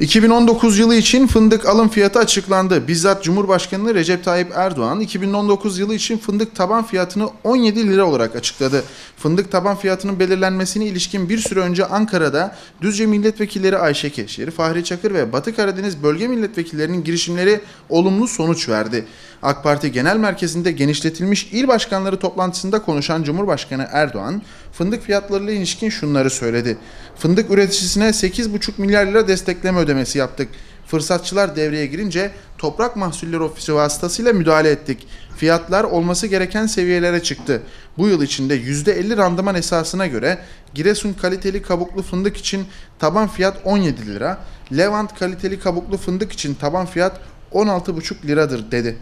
2019 yılı için fındık alım fiyatı açıklandı. Bizzat Cumhurbaşkanı Recep Tayyip Erdoğan 2019 yılı için fındık taban fiyatını 17 lira olarak açıkladı. Fındık taban fiyatının belirlenmesine ilişkin bir süre önce Ankara'da Düzce milletvekilleri Ayşe Keşir, Fahri Çakır ve Batı Karadeniz bölge milletvekillerinin girişimleri olumlu sonuç verdi. AK Parti Genel Merkezi'nde genişletilmiş il başkanları toplantısında konuşan Cumhurbaşkanı Erdoğan, fındık fiyatlarıyla ilişkin şunları söyledi. Fındık üreticisine 8,5 milyar lira destekleme ödemesi yaptık. Fırsatçılar devreye girince Toprak Mahsulleri Ofisi vasıtasıyla müdahale ettik. Fiyatlar olması gereken seviyelere çıktı. Bu yıl içinde %50 randıman esasına göre Giresun kaliteli kabuklu fındık için taban fiyat 17 lira, Levant kaliteli kabuklu fındık için taban fiyat 16,5 liradır dedi.